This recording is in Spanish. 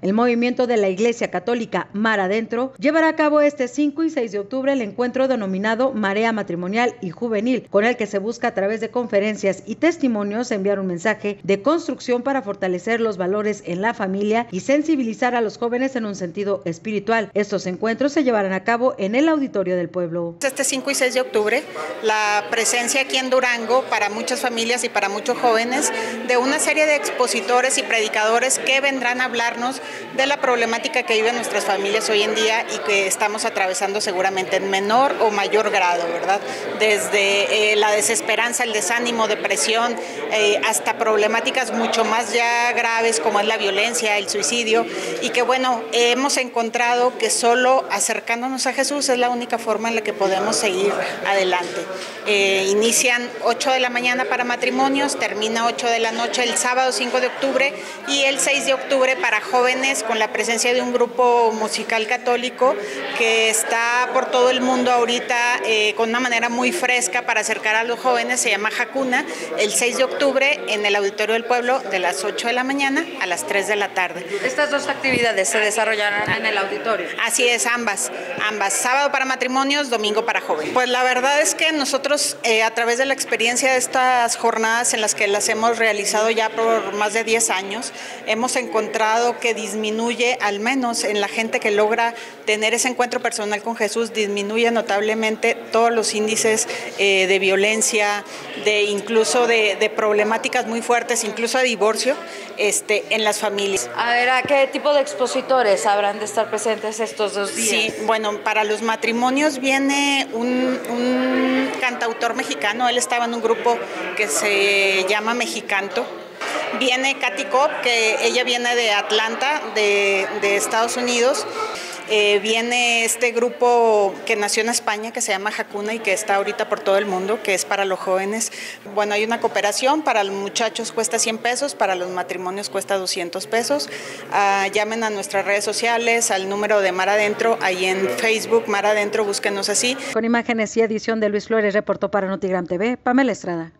El movimiento de la Iglesia Católica Mar Adentro llevará a cabo este 5 y 6 de octubre el encuentro denominado Marea Matrimonial y Juvenil, con el que se busca a través de conferencias y testimonios enviar un mensaje de construcción para fortalecer los valores en la familia y sensibilizar a los jóvenes en un sentido espiritual. Estos encuentros se llevarán a cabo en el Auditorio del Pueblo. Este 5 y 6 de octubre, la presencia aquí en Durango para muchas familias y para muchos jóvenes de una serie de expositores y predicadores que vendrán a hablarnos de la problemática que viven nuestras familias hoy en día y que estamos atravesando seguramente en menor o mayor grado, ¿verdad? Desde eh, la desesperanza, el desánimo, depresión, eh, hasta problemáticas mucho más ya graves como es la violencia, el suicidio, y que bueno, hemos encontrado que solo acercándonos a Jesús es la única forma en la que podemos seguir adelante. Eh, inician 8 de la mañana para matrimonios, termina 8 de la noche el sábado 5 de octubre y el 6 de octubre para jóvenes con la presencia de un grupo musical católico que está por todo el mundo ahorita eh, con una manera muy fresca para acercar a los jóvenes, se llama Jacuna, el 6 de octubre en el Auditorio del Pueblo de las 8 de la mañana a las 3 de la tarde. Estas dos actividades se desarrollarán en el auditorio. Así es, ambas, ambas, sábado para matrimonios, domingo para jóvenes. Pues la verdad es que nosotros eh, a través de la experiencia de estas jornadas en las que las hemos realizado ya por más de 10 años, hemos encontrado que disminuye, al menos en la gente que logra tener ese encuentro personal con Jesús, disminuye notablemente todos los índices eh, de violencia, de incluso de, problemáticas muy fuertes, incluso de divorcio este, en las familias. A ver, ¿a qué tipo de expositores habrán de estar presentes estos dos días? Sí, bueno, para los matrimonios viene un, un cantautor mexicano, él estaba en un grupo que se llama Mexicanto Viene Katy Cobb, que ella viene de Atlanta, de, Estados Unidos. Eh, viene este grupo que nació en España que se llama Hakuna y que está ahorita por todo el mundo, que es para los jóvenes. Bueno, hay una cooperación, para los muchachos cuesta 100 pesos, para los matrimonios cuesta 200 pesos. Ah, llamen a nuestras redes sociales, al número de Mar Adentro, ahí en Facebook, Mar Adentro, búsquenos así. Con imágenes y edición de Luis Flores, reportó para Notigram TV, Pamela Estrada.